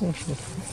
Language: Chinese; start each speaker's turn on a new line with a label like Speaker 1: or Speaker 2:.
Speaker 1: 就是。